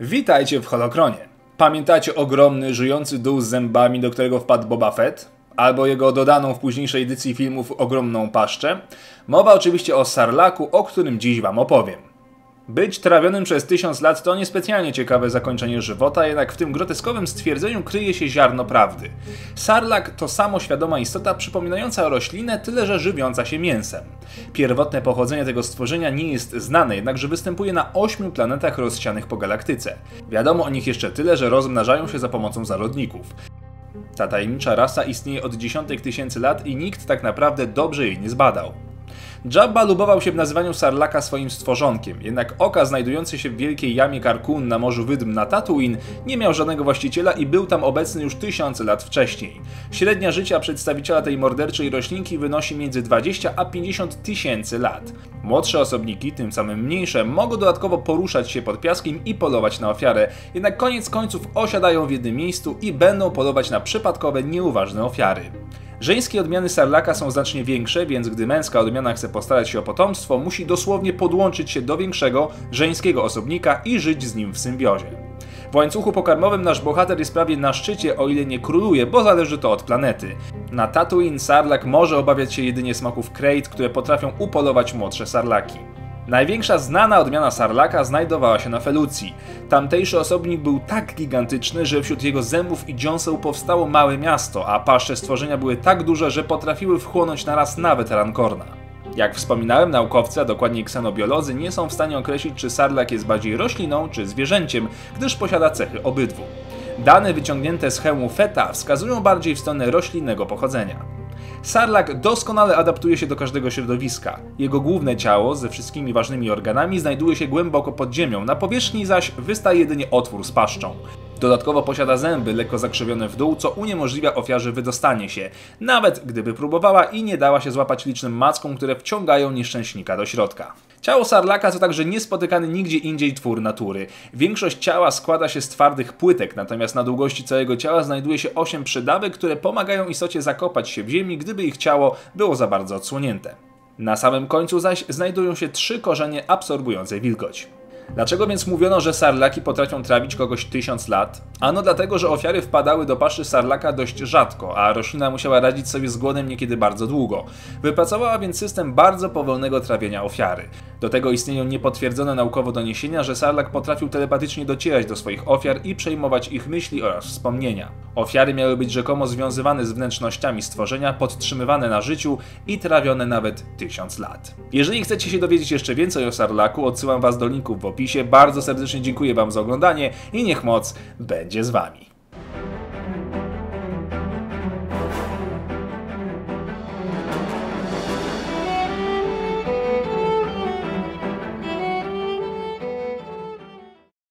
Witajcie w Holokronie. Pamiętacie ogromny, żyjący dół z zębami, do którego wpadł Boba Fett? Albo jego dodaną w późniejszej edycji filmów ogromną paszczę? Mowa oczywiście o Sarlaku, o którym dziś wam opowiem. Być trawionym przez tysiąc lat to niespecjalnie ciekawe zakończenie żywota, jednak w tym groteskowym stwierdzeniu kryje się ziarno prawdy. Sarlak to samoświadoma istota przypominająca roślinę, tyle że żywiąca się mięsem. Pierwotne pochodzenie tego stworzenia nie jest znane, jednakże występuje na ośmiu planetach rozsianych po galaktyce. Wiadomo o nich jeszcze tyle, że rozmnażają się za pomocą zarodników. Ta tajemnicza rasa istnieje od dziesiątek tysięcy lat i nikt tak naprawdę dobrze jej nie zbadał. Jabba lubował się w nazywaniu Sarlaka swoim stworzonkiem, jednak oka znajdujący się w wielkiej jamie Karkun na morzu Wydm na Tatooine nie miał żadnego właściciela i był tam obecny już tysiące lat wcześniej. Średnia życia przedstawiciela tej morderczej roślinki wynosi między 20 a 50 tysięcy lat. Młodsze osobniki, tym samym mniejsze, mogą dodatkowo poruszać się pod piaskiem i polować na ofiarę, jednak koniec końców osiadają w jednym miejscu i będą polować na przypadkowe, nieuważne ofiary. Żeńskie odmiany sarlaka są znacznie większe, więc gdy męska odmiana chce postarać się o potomstwo, musi dosłownie podłączyć się do większego, żeńskiego osobnika i żyć z nim w symbiozie. W łańcuchu pokarmowym nasz bohater jest prawie na szczycie, o ile nie króluje, bo zależy to od planety. Na Tatooine sarlak może obawiać się jedynie smaków krejt, które potrafią upolować młodsze sarlaki. Największa znana odmiana sarlaka znajdowała się na Felucji. Tamtejszy osobnik był tak gigantyczny, że wśród jego zębów i dziąseł powstało małe miasto, a paszcze stworzenia były tak duże, że potrafiły wchłonąć naraz nawet rankorna. Jak wspominałem, naukowcy, a dokładniej ksenobiolodzy, nie są w stanie określić, czy sarlak jest bardziej rośliną czy zwierzęciem, gdyż posiada cechy obydwu. Dane wyciągnięte z hełmu feta wskazują bardziej w stronę roślinnego pochodzenia. Sarlak doskonale adaptuje się do każdego środowiska. Jego główne ciało ze wszystkimi ważnymi organami znajduje się głęboko pod ziemią, na powierzchni zaś wystaje jedynie otwór z paszczą. Dodatkowo posiada zęby lekko zakrzywione w dół, co uniemożliwia ofiarze wydostanie się, nawet gdyby próbowała i nie dała się złapać licznym mackom, które wciągają nieszczęśnika do środka. Ciało sarlaka to także niespotykany nigdzie indziej twór natury. Większość ciała składa się z twardych płytek, natomiast na długości całego ciała znajduje się 8 przydawek, które pomagają istocie zakopać się w ziemi, gdyby ich ciało było za bardzo odsłonięte. Na samym końcu zaś znajdują się trzy korzenie absorbujące wilgoć. Dlaczego więc mówiono, że sarlaki potrafią trawić kogoś tysiąc lat? Ano dlatego, że ofiary wpadały do paszy sarlaka dość rzadko, a roślina musiała radzić sobie z głodem niekiedy bardzo długo. Wypracowała więc system bardzo powolnego trawienia ofiary. Do tego istnieją niepotwierdzone naukowo doniesienia, że sarlak potrafił telepatycznie docierać do swoich ofiar i przejmować ich myśli oraz wspomnienia. Ofiary miały być rzekomo związywane z wnętrznościami stworzenia, podtrzymywane na życiu i trawione nawet tysiąc lat. Jeżeli chcecie się dowiedzieć jeszcze więcej o sarlaku, odsyłam was do linków w opisie. Bardzo serdecznie dziękuję wam za oglądanie i niech moc będzie z wami.